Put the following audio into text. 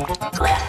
Ugh.